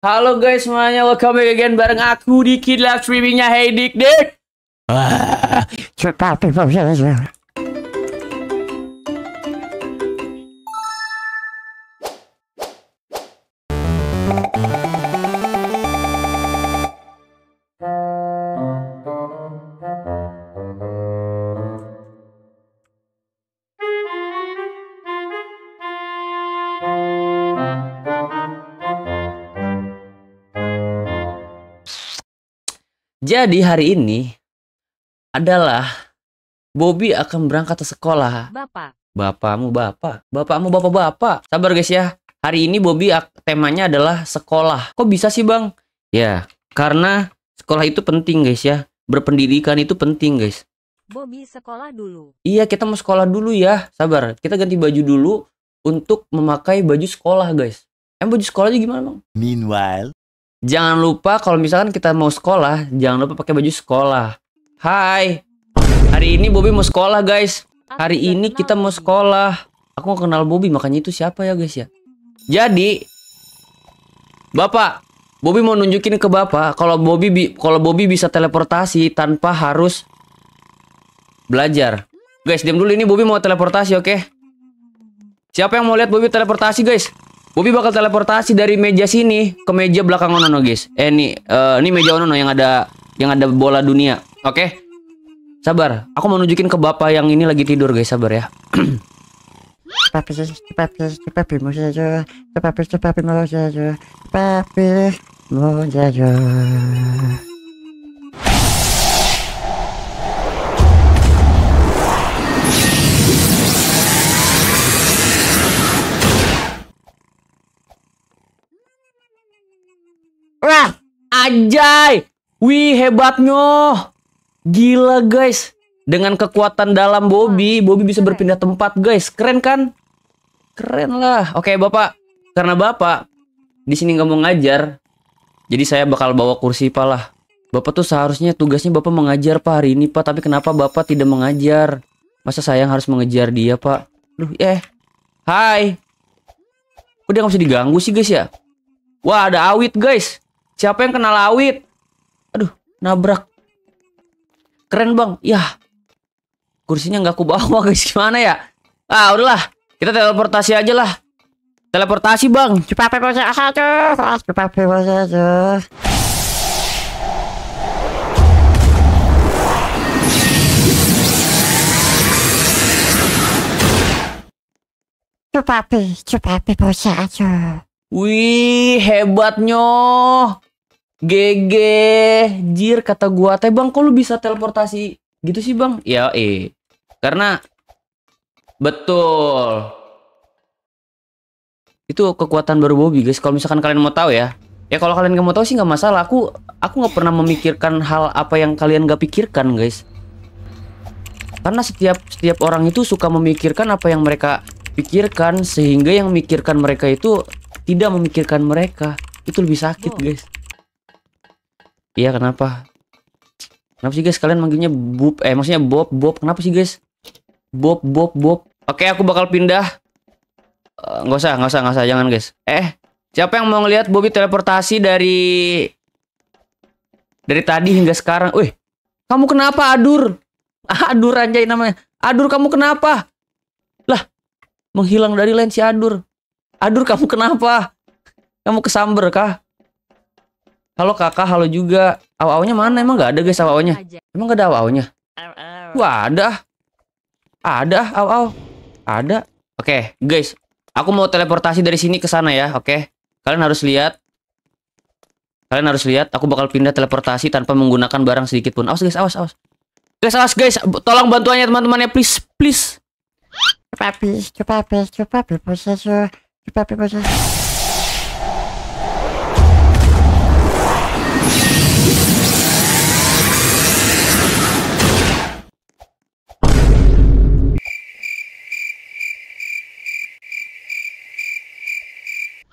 Halo guys semuanya, welcome back again bareng aku di Kid Live Streamingnya. Hey Dik Dik. Jadi hari ini adalah Bobby akan berangkat ke sekolah. Bapak, Bapakmu bapak, bapakmu bapak-bapak. Sabar guys ya. Hari ini Bobby temanya adalah sekolah. Kok bisa sih bang? Ya, karena sekolah itu penting guys ya. Berpendidikan itu penting guys. Bobby sekolah dulu. Iya kita mau sekolah dulu ya. Sabar, kita ganti baju dulu untuk memakai baju sekolah guys. Em baju sekolahnya gimana bang? Meanwhile, Jangan lupa kalau misalkan kita mau sekolah, jangan lupa pakai baju sekolah. Hai, hari ini Bobby mau sekolah guys. Hari ini kita mau sekolah. Aku nggak kenal Bobby, makanya itu siapa ya guys ya. Jadi, Bapak, Bobby mau nunjukin ke Bapak kalau Bobby bi- kalau Bobby bisa teleportasi tanpa harus belajar. Guys, diam dulu ini Bobby mau teleportasi, oke? Siapa yang mau lihat Bobby teleportasi, guys? Bobby bakal teleportasi dari meja sini ke meja belakang Onono, guys. Eh, ini eh, ini meja Onono yang ada yang ada bola dunia, oke? Sabar, aku mau nunjukin ke bapak yang ini lagi tidur guys, sabar ya. Papi, papi, papi mau jajan, papi, papi mau jajan, papi mau. Anjay. Wih, hebatnya. Gila guys. Dengan kekuatan dalam Bobby, Bobby bisa berpindah tempat guys. Keren kan? Keren lah. Oke, Bapak. Karena Bapak di sini nggak mau ngajar, jadi saya bakal bawa kursi Pak lah. Bapak tuh seharusnya tugasnya Bapak mengajar Pak hari ini Pak, tapi kenapa Bapak tidak mengajar? Masa saya harus mengejar dia Pak? Duh, eh. Hai. Dia nggak bisa diganggu sih guys ya? Wah, ada awit guys. Siapa yang kenal awit? Aduh, nabrak. Keren bang. Yah. Kursinya nggak aku bawa guys. Gimana ya? Ah, udahlah. Kita teleportasi aja lah. Teleportasi bang. Papi mau jajan, papi mau jajan. Papi, papi mau jajan. Wih, hebatnya. GG. Jir kata gua teh bang, kok lu bisa teleportasi gitu sih bang? Ya eh. Karena betul. Itu kekuatan baru Bobby guys. Kalau misalkan kalian mau tahu ya, ya kalau kalian nggak mau tahu sih nggak masalah. Aku aku nggak pernah memikirkan hal apa yang kalian nggak pikirkan guys. Karena setiap setiap orang itu suka memikirkan apa yang mereka pikirkan sehingga yang memikirkan mereka itu tidak memikirkan mereka. Itu lebih sakit Bob. guys. Iya kenapa? Kenapa sih guys kalian manggilnya Bob? Eh maksudnya Bob Bob. Kenapa sih guys? Bob Bob Bob. Oke aku bakal pindah. Eh, Nggak usah nggak usah nggak usah jangan guys. Eh siapa yang mau ngelihat Bobby teleportasi dari dari tadi hingga sekarang? Wih kamu kenapa Adur? Adur anjay namanya. Adur kamu kenapa? Lah menghilang dari line si Adur. Adur kamu kenapa? Kamu kesamber kah? Halo kakak, halo juga. Aw-awnya mana? Emang nggak ada guys aw-awnya? Aja. Emang nggak ada aw-awnya? Wah ada. Ada aw-aw. Ada. Oke guys, aku mau teleportasi dari sini ke sana ya. Oke, kalian harus lihat. Kalian harus lihat. Aku bakal pindah teleportasi tanpa menggunakan barang sedikit pun. Awas guys, awas, awas. Guys, awas guys. Tolong bantuannya teman-temannya, please, please. Papi, papi, papi mau jajan, papi mau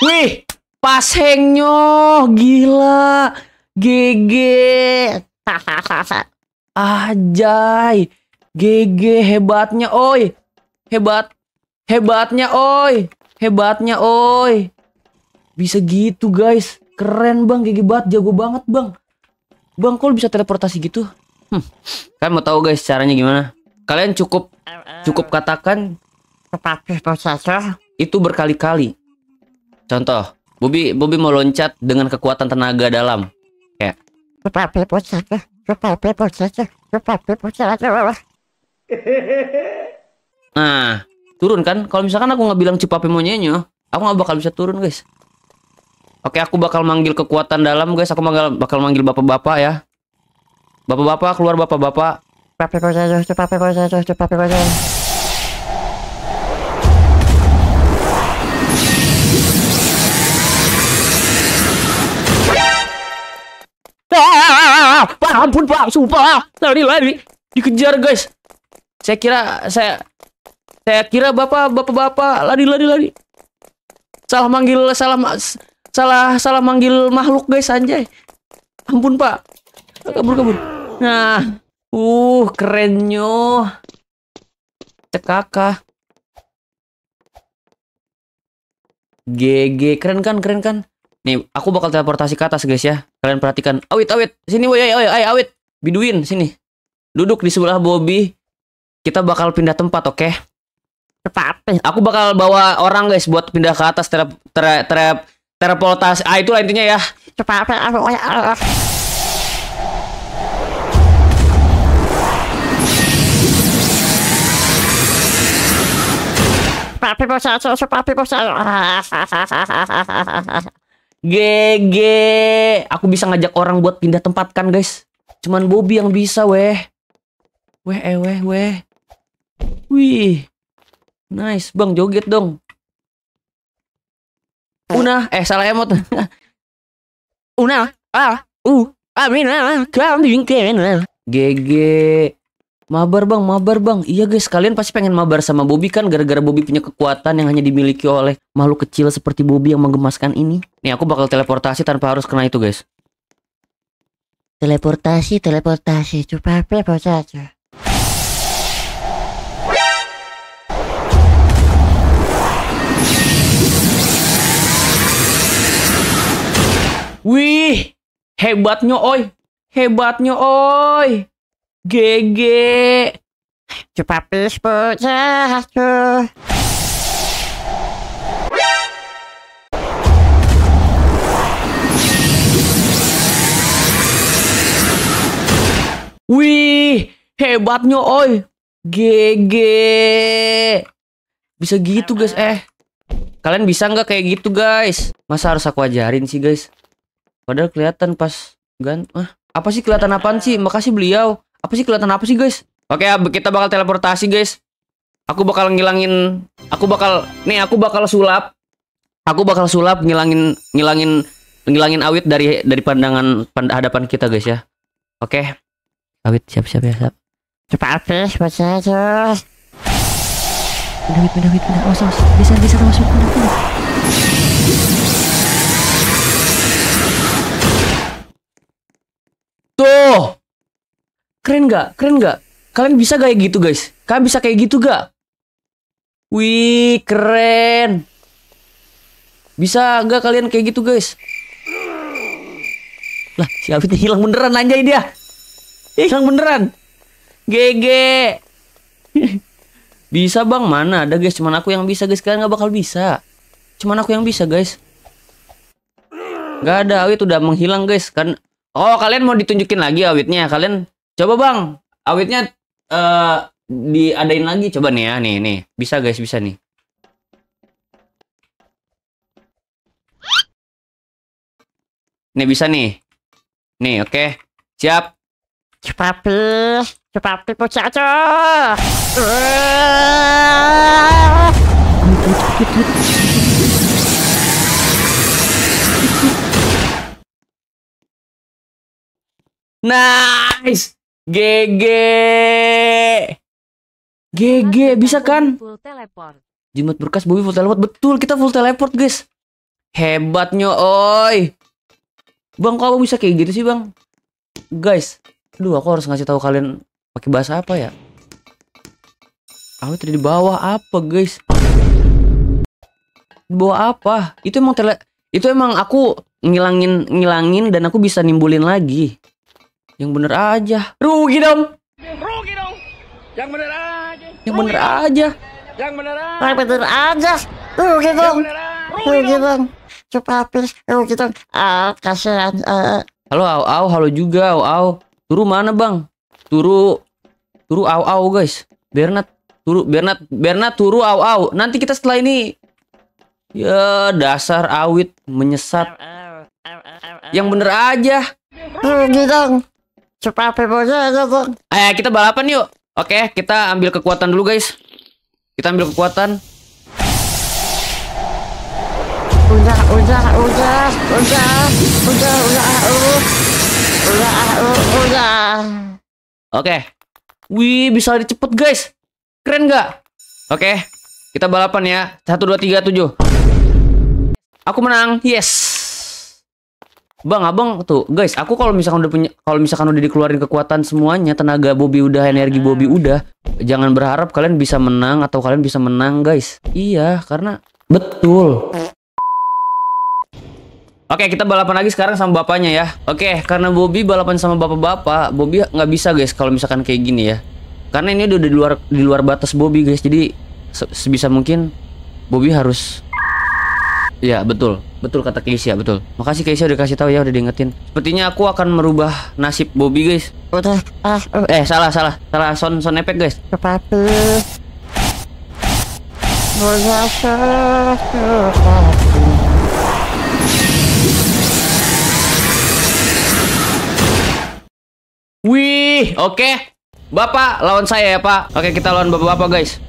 Wih, pasengnya gila. GG. Ajay. GG hebatnya oi. Hebat. Hebatnya oi. Hebatnya oi. Bisa gitu guys. keren bang, gigi banget, jago banget bang. Bang, kok bisa teleportasi gitu? Hmm. Kalian mau tahu guys caranya gimana? Kalian cukup cukup katakan itu berkali-kali. Contoh, Bobby Bobby mau loncat dengan kekuatan tenaga dalam. Posesor. Nah, turun kan? Kalau misalkan aku nggak bilang cipape monyenyo, aku nggak bakal bisa turun, guys. Oke, aku bakal manggil kekuatan dalam, guys. Aku bakal bakal manggil bapak-bapak ya. Bapak-bapak keluar bapak-bapak. Cepat posesor. Cepat posesor. Cepat posesor. Ampun Pak, sumpah. Lari lari. Dikejar, guys. Saya kira saya saya kira Bapak bapak-bapak lari lari lari. Salah manggil salah salah salah manggil makhluk, guys, anjay. Ampun, Pak. Kabur kabur. Nah, uh, kerennya. Cekaka. GG, keren kan, keren kan? Nih, aku bakal teleportasi ke atas, guys ya. Kalian perhatikan. Awit, awit. Sini, woi, ayo, ayo, awit. Biduin, sini. Duduk di sebelah Bobby. Kita bakal pindah tempat, oke? Cepat. Aku bakal bawa orang, guys, buat pindah ke atas tele, tele, tele- teleportasi. Ah, itulah intinya ya. Cepat. Cepat posesor. Cepat posesor. GG. Aku bisa ngajak orang buat pindah tempat kan, guys. Cuman Bobby yang bisa, weh. Weh, eh, weh, weh. Wih. Nice, Bang, joget dong. Una, eh salah emot. Una, ah, uh, amin, kena. GG. Mabar bang, mabar bang. Iya guys, kalian pasti pengen mabar sama Bobby kan gara-gara Bobby punya kekuatan yang hanya dimiliki oleh makhluk kecil seperti Bobby yang menggemaskan ini. Nih aku bakal teleportasi tanpa harus kena itu guys. Teleportasi, teleportasi. Cepat posesor. Wih, hebatnya oi. Hebatnya oi. GG. Cepat posesor. Wih, hebatnya oi. GG. Bisa gitu guys, eh. Kalian bisa nggak kayak gitu guys? Masa harus aku ajarin sih guys? Padahal kelihatan pas gan ah, apa sih kelihatan apaan sih? Makasih beliau. Apa sih kelihatan apa sih guys? Oke, kita bakal teleportasi guys. Aku bakal ngilangin aku bakal nih aku bakal sulap. Aku bakal sulap ngilangin ngilangin ngilangin awit dari dari pandangan pand- hadapan kita guys ya. Oke. Awit siap-siap ya, siap. Cepat posesor. Pindah, Wit, pindah, Wit, pindah. Awas, awas. Bisa, bisa masuk. Pindah, pindah. Tuh. Keren nggak? Keren nggak? Kalian bisa kayak gitu, guys? Kalian bisa kayak gitu gak? Wih, keren. Bisa nggak kalian kayak gitu, guys? Lah, si Alvin hilang beneran anjay dia. Hilang beneran. GG. Bisa bang, mana ada guys, cuman aku yang bisa guys, kalian nggak bakal bisa. Cuman aku yang bisa guys. Nggak ada, awit udah menghilang guys. Kan, oh kalian mau ditunjukin lagi awitnya, kalian coba bang, awitnya eh diadain lagi, coba nih ya, nih nih, bisa guys, bisa nih. Nih bisa nih, nih oke, siap. Cepat cepat posesor. Nice, GG, GG, bisa kan? Full teleport. Jimat berkas Bobby full teleport. Betul, kita full teleport, guys. Hebatnya, oi. Bang, kok bisa kayak gitu sih, Bang? Guys, aduh aku harus ngasih tahu kalian pakai bahasa apa ya? Aku tadi di bawah apa, guys? Di bawah apa? Itu emang tele itu emang aku ngilangin ngilangin dan aku bisa nimbulin lagi. Yang bener aja. Rugi dong. Rugi dong. Yang bener aja. Yang bener aja. Yang bener aja. Ah, bener aja. Rugi dong. Rugi dong. Cupapi, rugi dong. Ah, kasihan. Ah, Halo au au, halo juga au au. Turu mana bang? Turu, turu au au guys. Bernat, turu Bernat, Bernat turu au au. Nanti kita setelah ini, ya dasar awit menyesat. Yang bener aja. rugi dong. Cupapi bocah aja dong. Eh kita balapan yuk. Oke, kita ambil kekuatan dulu guys. Kita ambil kekuatan. Udah, udah, udah, udah, udah, udah, udah, uh, udah. Oke. Wih, bisa lari cepet guys. Keren nggak? Oke, kita balapan ya. Satu, dua, tiga, tujuh. Aku menang. Yes. Bang, abang tuh, guys. Aku kalau misalkan udah punya, kalau misalkan udah dikeluarin kekuatan semuanya, tenaga Bobby udah, energi Bobby udah, jangan berharap kalian bisa menang atau kalian bisa menang, guys. Iya, karena betul. Oke, kita balapan lagi sekarang sama bapaknya ya. Oke, karena Bobby balapan sama bapak-bapak, Bobby nggak bisa guys kalau misalkan kayak gini ya. Karena ini udah di luar di luar batas Bobby guys. Jadi se- sebisa mungkin Bobby harus Ya, betul. Betul kata Keisha, betul. Makasih Keisha udah kasih tahu ya, udah diingetin. Sepertinya aku akan merubah nasib Bobby guys. Ah, uh, Eh, salah, salah. Salah sound sound efek guys. Wih, oke. Bapak lawan saya ya, Pak. Oke, kita lawan bapak-bapak, guys.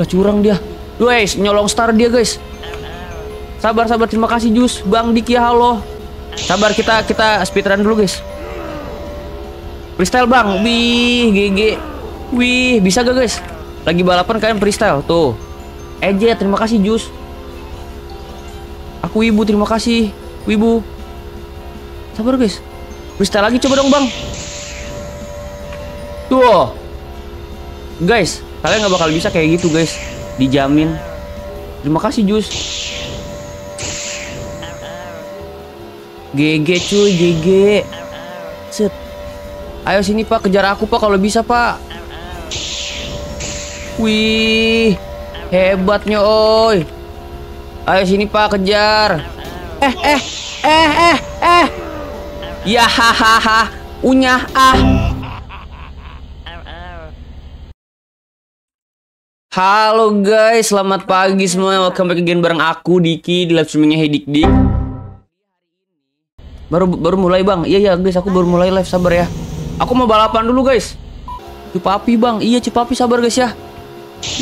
Lah curang dia. Guys, nyolong star dia, guys. Sabar, sabar. Terima kasih, Jus. Bang Diki, halo. Sabar, kita kita speedrun dulu, guys. Freestyle, Bang. Wih, GG. Wih, bisa gak, guys? Lagi balapan kalian freestyle. Tuh. Eje, terima kasih, Jus. Aku Wibu, terima kasih. Wibu. Sabar guys. Freestyle lagi coba dong bang. Tuh. Guys, kalian nggak bakal bisa kayak gitu guys. Dijamin. Terima kasih Jus. GG cuy, GG. Set. Ayo sini pak, kejar aku pak kalau bisa pak. Wih, hebatnya oi. Ayo sini pak, kejar. Eh, eh, eh, eh, eh. Ya hahaha, unyah ah. Halo guys, selamat pagi semua. Welcome back again bareng aku Diki di live streamingnya Hey Dik Dik. Baru baru mulai bang. Iya ya guys, aku baru mulai live sabar ya. Aku mau balapan dulu guys. Cipapi bang, iya Cipapi sabar guys ya.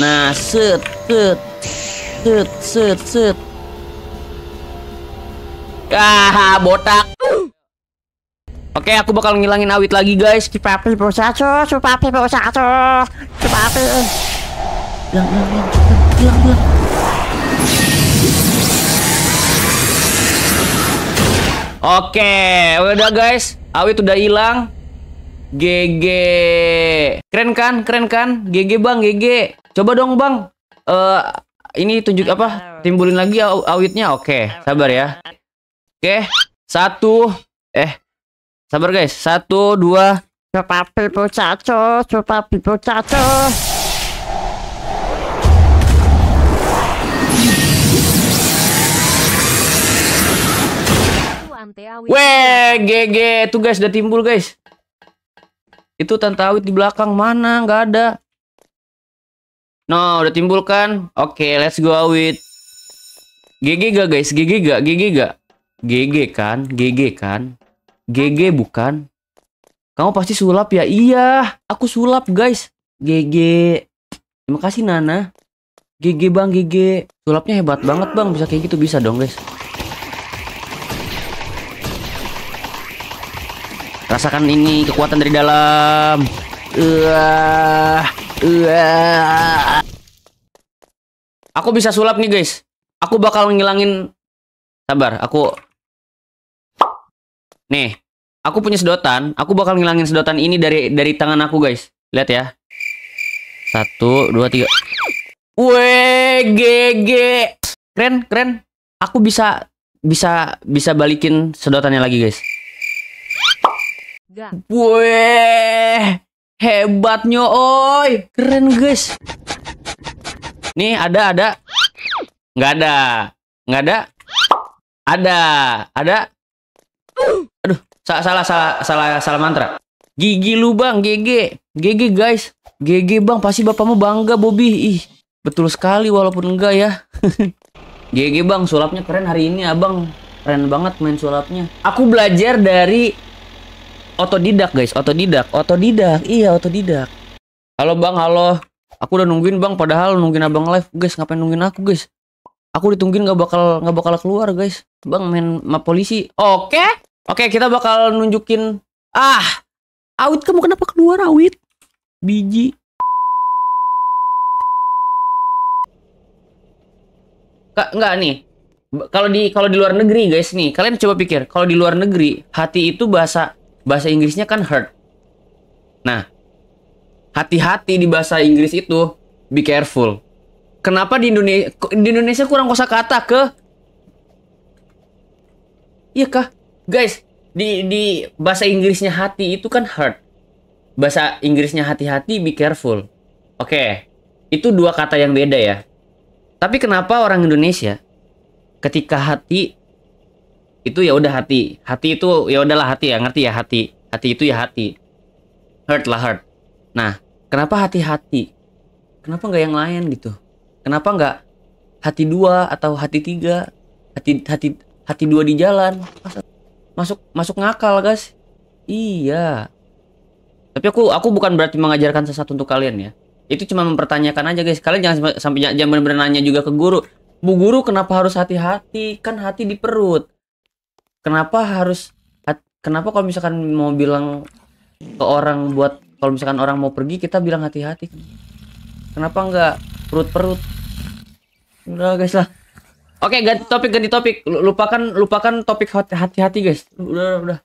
Nah, set, set, set, set, set. Ah, botak. Oke, aku bakal ngilangin awit lagi guys. Cupapi bocah, cupapi bocah, cupapi. Hilang, hilang, hilang, hilang, hilang. Oke, udah guys. Awit udah hilang. GG. Keren kan? Keren kan? GG bang, GG. Coba dong bang. Eh, ini tunjuk apa? Timbulin lagi aw- awitnya. Oke, sabar ya. Oke, satu. Eh, sabar guys. Satu, dua, Cupapi bocah, cupapi bocah. Itu ante awit. Weh, GG tuh guys udah timbul guys. Itu tante awit di belakang mana? Nggak ada. No, udah timbul kan? Oke, let's go awit. GG gak guys? GG gak? GG gak? GG kan? GG kan? GG bukan? Kamu pasti sulap ya? Iya, aku sulap guys. GG. Terima kasih Nana. GG bang, GG. Sulapnya hebat banget bang. Bisa kayak gitu bisa dong guys. Rasakan ini kekuatan dari dalam. Uah, uah. Aku bisa sulap nih guys. Aku bakal ngilangin. Sabar, aku. Nih, aku punya sedotan. Aku bakal ngilangin sedotan ini dari dari tangan aku guys. Lihat ya. Satu, dua, tiga. Weh, GG. Keren, keren. Aku bisa bisa bisa balikin sedotannya lagi, guys. Gak. Weh, hebatnya oi. Keren, guys. Nih, ada ada. Nggak ada. Nggak ada. Ada. Ada. Aduh, sa- salah salah salah salah mantra. Gigi lu, Bang. GG. GG, guys. GG, Bang. Pasti bapakmu bangga, Bobby. Ih, betul sekali walaupun enggak ya. GG, Bang. Sulapnya keren hari ini, Abang. Keren banget main sulapnya. Aku belajar dari otodidak guys. Otodidak. Otodidak. Iya otodidak. Halo bang. Halo. Aku udah nungguin bang. Padahal nungguin abang live guys. Ngapain nungguin aku guys? Aku ditungguin nggak bakal nggak bakal keluar guys. Bang main sama polisi. Oke. Oke kita bakal nunjukin. Ah! Awit kamu kenapa keluar awit? Biji. Kak, enggak nih. Kalau di kalau di luar negeri guys nih. Kalian coba pikir kalau di luar negeri hati itu bahasa bahasa Inggrisnya kan hurt. Nah, hati-hati di bahasa Inggris itu be careful. Kenapa di Indonesia di Indonesia kurang kosakata ke? Iya kah? Guys, di di bahasa Inggrisnya hati itu kan hurt. Bahasa Inggrisnya hati-hati be careful. Oke. Itu dua kata yang beda ya. Tapi kenapa orang Indonesia ketika hati itu ya udah hati. Hati itu ya udahlah hati ya ngerti ya hati. Hati itu ya hati. Hurt lah hurt. Nah kenapa hati-hati? Kenapa nggak yang lain gitu? Kenapa nggak hati dua atau hati tiga? Hati hati hati dua di jalan? Masuk masuk ngakal guys? Iya. Tapi aku aku bukan berarti mengajarkan sesuatu untuk kalian ya. Itu cuma mempertanyakan aja guys. Kalian jangan sampai jangan benar-benar nanya juga ke guru. Bu guru kenapa harus hati-hati? Kan hati di perut kenapa harus kenapa kalau misalkan mau bilang ke orang buat kalau misalkan orang mau pergi kita bilang hati-hati. Kenapa nggak perut-perut? Udah guys lah. Oke ganti topik ganti topik. Lu- lupakan lupakan topik hati- hati-hati guys. Udah udah.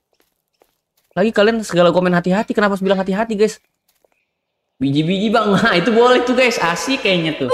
Lagi kalian segala komen hati-hati kenapa harus bilang hati-hati guys? Biji-biji bang. Nah itu boleh tuh guys. Asik kayaknya tuh